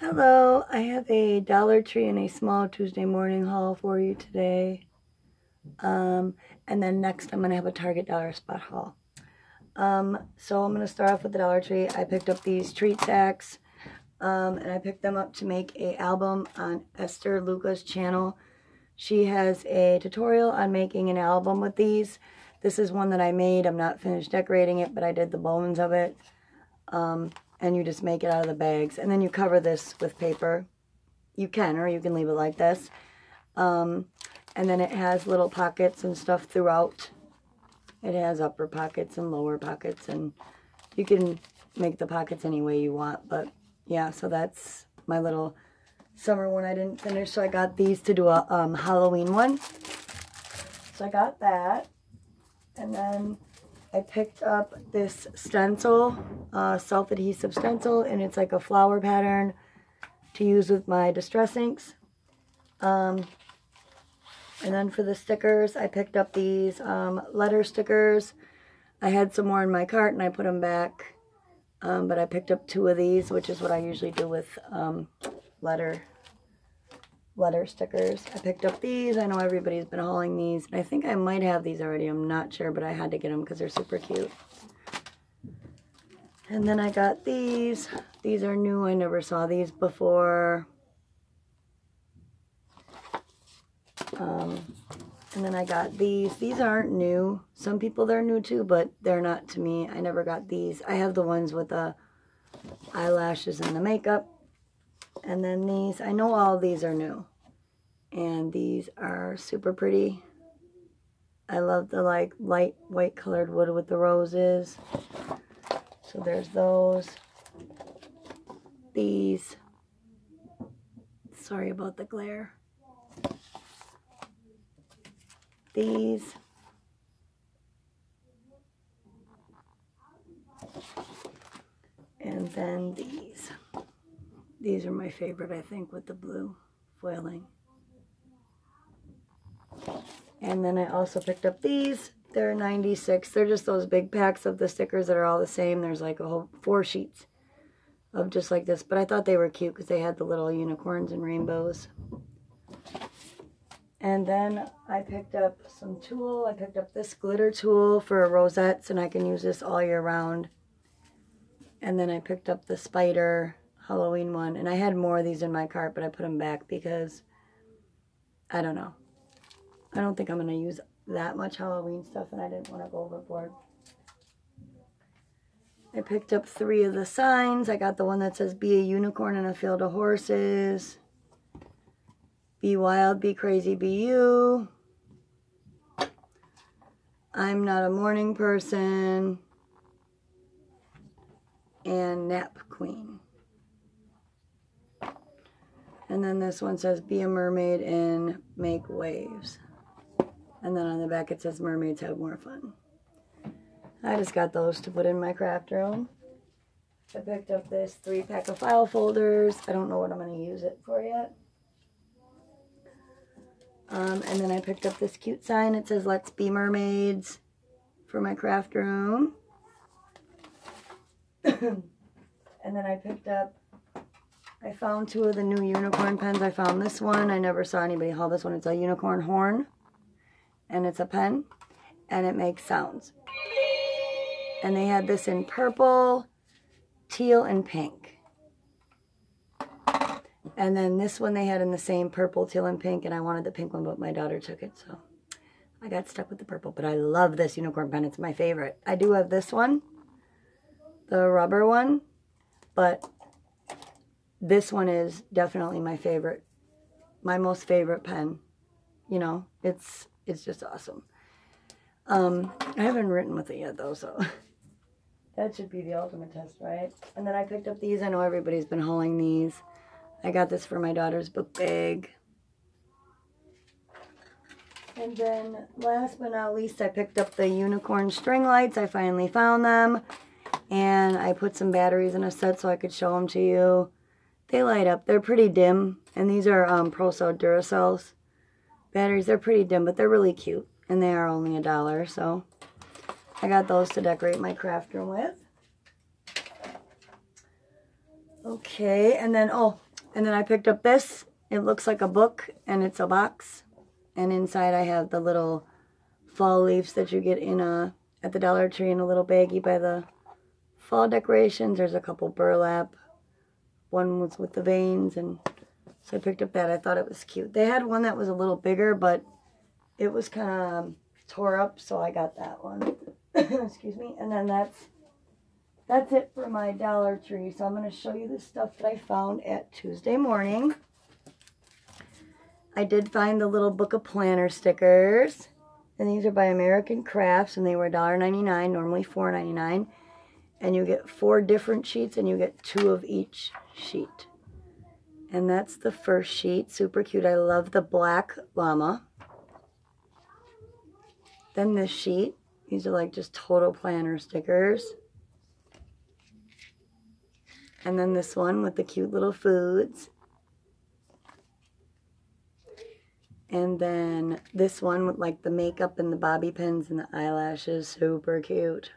Hello, I have a Dollar Tree and a small Tuesday morning haul for you today. Um, and then next I'm going to have a Target Dollar Spot haul. Um, so I'm going to start off with the Dollar Tree. I picked up these treat sacks. Um, and I picked them up to make a album on Esther Luca's channel. She has a tutorial on making an album with these. This is one that I made. I'm not finished decorating it, but I did the bones of it. Um, and you just make it out of the bags. And then you cover this with paper. You can, or you can leave it like this. Um, and then it has little pockets and stuff throughout. It has upper pockets and lower pockets. And you can make the pockets any way you want. But yeah, so that's my little summer one I didn't finish. So I got these to do a um, Halloween one. So I got that. And then I picked up this stencil, uh, self-adhesive stencil, and it's like a flower pattern to use with my distress inks. Um, and then for the stickers, I picked up these um, letter stickers. I had some more in my cart and I put them back. Um, but I picked up two of these, which is what I usually do with um, letter letter stickers. I picked up these. I know everybody's been hauling these. I think I might have these already. I'm not sure, but I had to get them because they're super cute. And then I got these. These are new. I never saw these before. Um, and then I got these. These aren't new. Some people they're new too, but they're not to me. I never got these. I have the ones with the eyelashes and the makeup. And then these, I know all these are new. And these are super pretty. I love the like light white colored wood with the roses. So there's those. These. Sorry about the glare. These. And then these. These are my favorite, I think, with the blue foiling. And then I also picked up these. They're 96. They're just those big packs of the stickers that are all the same. There's like a whole four sheets of just like this. But I thought they were cute because they had the little unicorns and rainbows. And then I picked up some tulle. I picked up this glitter tulle for rosettes and I can use this all year round. And then I picked up the spider Halloween one. And I had more of these in my cart, but I put them back because, I don't know. I don't think I'm going to use that much Halloween stuff, and I didn't want to go overboard. I picked up three of the signs. I got the one that says, be a unicorn in a field of horses. Be wild, be crazy, be you. I'm not a morning person. And nap queen. And then this one says, be a mermaid and make waves. And then on the back it says, mermaids have more fun. I just got those to put in my craft room. I picked up this three pack of file folders. I don't know what I'm going to use it for yet. Um, and then I picked up this cute sign. It says, let's be mermaids for my craft room. and then I picked up I found two of the new unicorn pens. I found this one. I never saw anybody haul this one. It's a unicorn horn. And it's a pen. And it makes sounds. And they had this in purple, teal, and pink. And then this one they had in the same purple, teal, and pink. And I wanted the pink one, but my daughter took it. So I got stuck with the purple. But I love this unicorn pen. It's my favorite. I do have this one. The rubber one. But this one is definitely my favorite, my most favorite pen. You know, it's it's just awesome. Um, I haven't written with it yet though, so that should be the ultimate test, right? And then I picked up these. I know everybody's been hauling these. I got this for my daughter's book bag. And then last but not least, I picked up the unicorn string lights. I finally found them. And I put some batteries in a set so I could show them to you. They light up. They're pretty dim. And these are um, ProCell Duracells batteries. They're pretty dim, but they're really cute. And they are only a dollar, so I got those to decorate my craft room with. Okay, and then, oh, And then I picked up this. It looks like a book and it's a box. And inside I have the little fall leaves that you get in a at the Dollar Tree in a little baggie by the fall decorations. There's a couple burlap. One was with the veins and so I picked up that. I thought it was cute. They had one that was a little bigger, but it was kind of um, tore up, so I got that one. Excuse me. And then that's that's it for my Dollar Tree. So I'm going to show you the stuff that I found at Tuesday morning. I did find the little book of planner stickers. And these are by American Crafts, and they were $1.99, normally $4.99. And you get four different sheets, and you get two of each sheet. And that's the first sheet. Super cute. I love the black llama. Then this sheet. These are like just total planner stickers. And then this one with the cute little foods. And then this one with like the makeup and the bobby pins and the eyelashes. Super cute.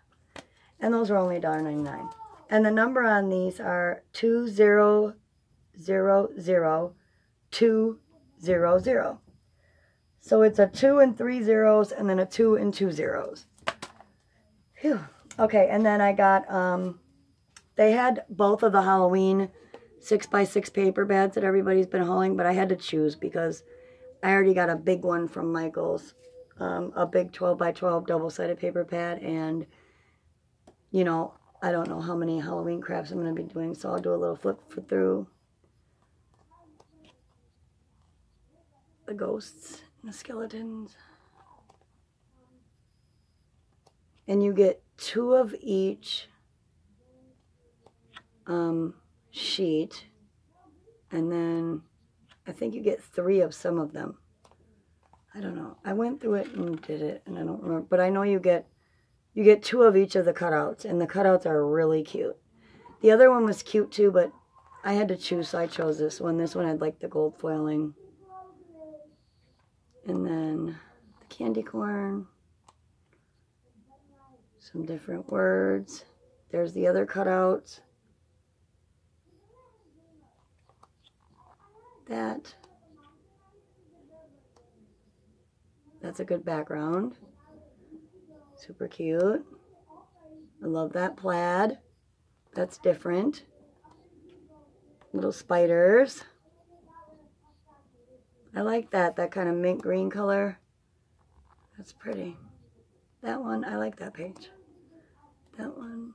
And those are only $1.99. And the number on these are 20 zero, zero, two, zero, zero. So it's a two and three zeros and then a two and two zeros. Phew. Okay, and then I got, um, they had both of the Halloween six by six paper pads that everybody's been hauling, but I had to choose because I already got a big one from Michael's, um, a big 12 by 12 double-sided paper pad, and, you know, I don't know how many Halloween crafts I'm going to be doing, so I'll do a little flip through the ghosts and the skeletons. And you get two of each um, sheet. And then I think you get three of some of them. I don't know. I went through it and did it, and I don't remember. But I know you get you get two of each of the cutouts, and the cutouts are really cute. The other one was cute too, but I had to choose, so I chose this one. This one had like the gold foiling. And then the candy corn. Some different words. There's the other cutouts. That. That's a good background. Super cute. I love that plaid. That's different. Little spiders. I like that, that kind of mint green color. That's pretty. That one, I like that page. That one,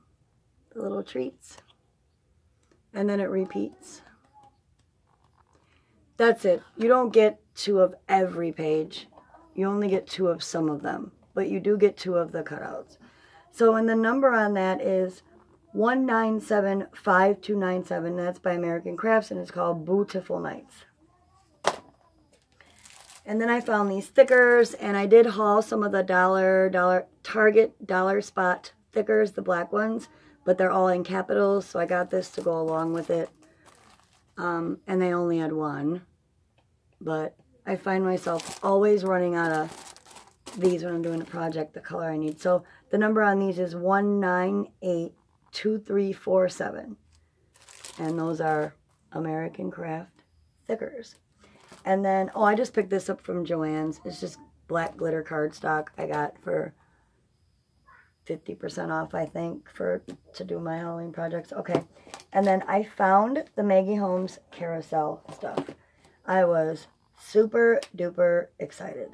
the little treats. And then it repeats. That's it. You don't get two of every page. You only get two of some of them. But you do get two of the cutouts. So, and the number on that is 1975297. That's by American Crafts, and it's called Beautiful Nights. And then I found these stickers, and I did haul some of the dollar, dollar, Target dollar spot stickers, the black ones, but they're all in capitals, so I got this to go along with it. Um, and they only had one, but I find myself always running out of these when I'm doing a project, the color I need. So the number on these is 1982347. And those are American Craft stickers. And then, oh, I just picked this up from Joann's. It's just black glitter cardstock I got for 50% off, I think, for to do my Halloween projects. Okay. And then I found the Maggie Holmes carousel stuff. I was super duper excited.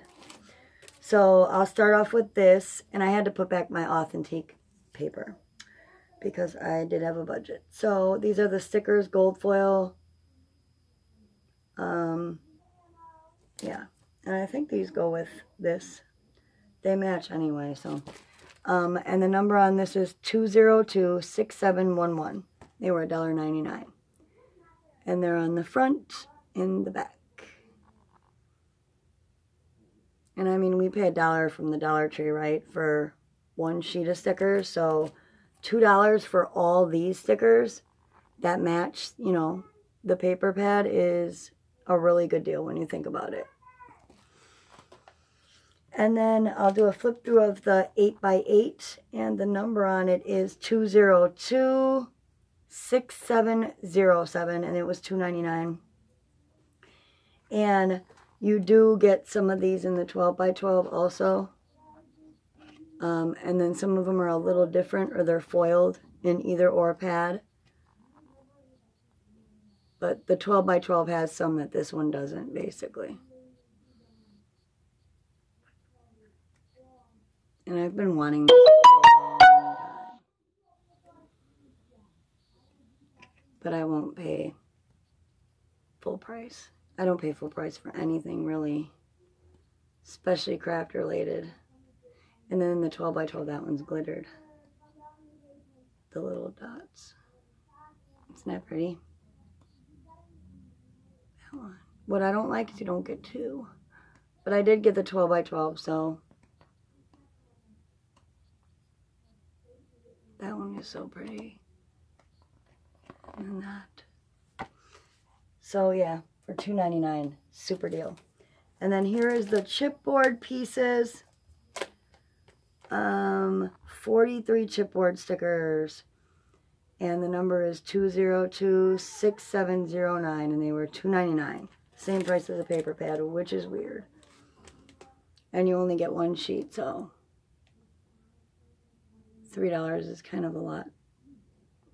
So I'll start off with this, and I had to put back my authentic paper because I did have a budget. So these are the stickers, gold foil, um, yeah. And I think these go with this. They match anyway, so. Um, and the number on this is 202-6711. They were $1.99. And they're on the front and the back. And I mean, we pay a dollar from the Dollar Tree, right, for one sheet of stickers. So $2 for all these stickers that match, you know, the paper pad is a really good deal when you think about it. And then I'll do a flip through of the 8x8 and the number on it is 2026707 and it was 299 And you do get some of these in the 12 by 12 also. Um, and then some of them are a little different or they're foiled in either or pad. But the 12 by 12 has some that this one doesn't, basically. And I've been wanting this But I won't pay full price. I don't pay full price for anything really, especially craft related. And then the 12 by 12, that one's glittered. The little dots. Isn't that pretty? That one. What I don't like is you don't get two. But I did get the 12 by 12, so. That one is so pretty. And that. So yeah, for $2.99. Super deal. And then here is the chipboard pieces. Um, 43 chipboard stickers. And the number is 2026709 and they were $2.99. Same price as a paper pad, which is weird. And you only get one sheet, so $3 is kind of a lot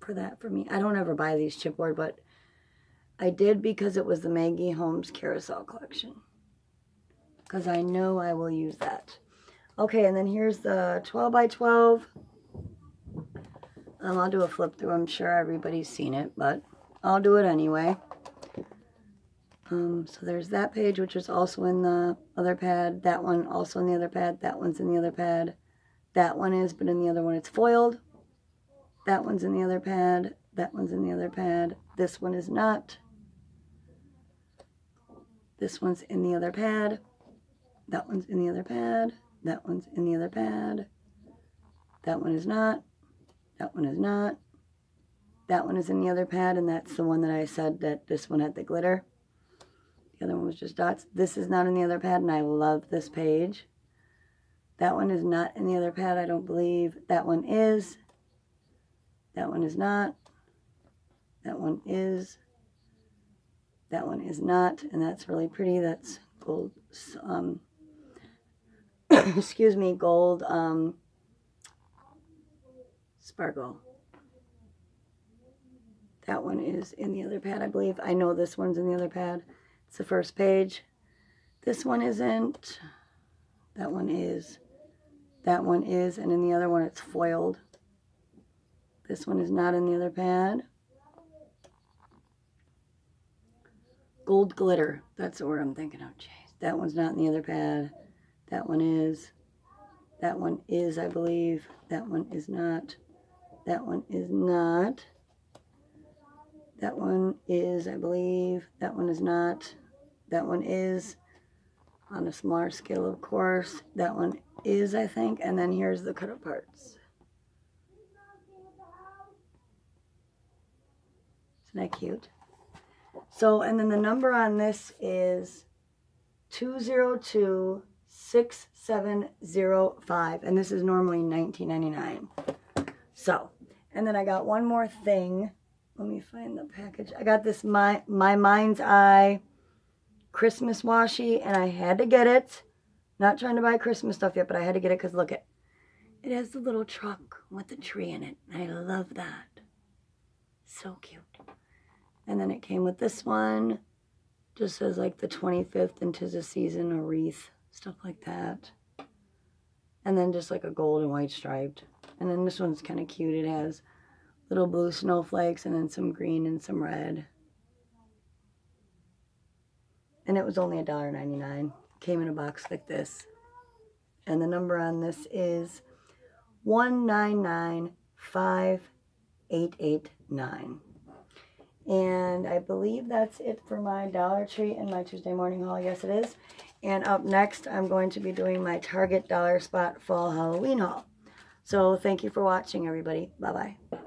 for that for me. I don't ever buy these chipboard, but I did because it was the Maggie Holmes Carousel Collection. Because I know I will use that. Okay, and then here's the 12 by 12. Um, I'll do a flip through. I'm sure everybody's seen it, but I'll do it anyway. Um, so there's that page, which is also in the other pad. That one also in the other pad. That one's in the other pad. That one is, but in the other one it's foiled. That one's in the other pad. That one's in the other pad. This one is not. This one's in the other pad. That one's in the other pad. That one's in the other pad. That one is not. That one is not. That one is in the other pad, and that's the one that I said that this one had the glitter. The other one was just dots. This is not in the other pad, and I love this page. That one is not in the other pad, I don't believe. That one is. That one is not. That one is. That one is not, and that's really pretty. That's gold, um, excuse me, gold um, sparkle. That one is in the other pad, I believe. I know this one's in the other pad. It's the first page. This one isn't. That one is. That one is, and in the other one it's foiled. This one is not in the other pad. Gold glitter. That's the word I'm thinking of. Jeez. That one's not in the other pad. That one is. That one is, I believe. That one is not. That one is not. That one is, I believe. That one is not. That one is on a smaller scale, of course. That one is, I think. And then here's the cut-up parts. Isn't that cute? So, and then the number on this is 2026705. And this is normally 19.99. So, and then I got one more thing. Let me find the package. I got this My, My Mind's Eye Christmas washi, and I had to get it. Not trying to buy Christmas stuff yet, but I had to get it because look it. It has the little truck with the tree in it. I love that. So cute. And then it came with this one. Just says like the 25th and tis a season, a wreath, stuff like that. And then just like a gold and white striped. And then this one's kind of cute. It has little blue snowflakes and then some green and some red. And it was only $1.99. Came in a box like this. And the number on this is 19958889. And I believe that's it for my Dollar Tree and my Tuesday morning haul. Yes, it is. And up next, I'm going to be doing my Target Dollar Spot Fall Halloween haul. So thank you for watching, everybody. Bye-bye.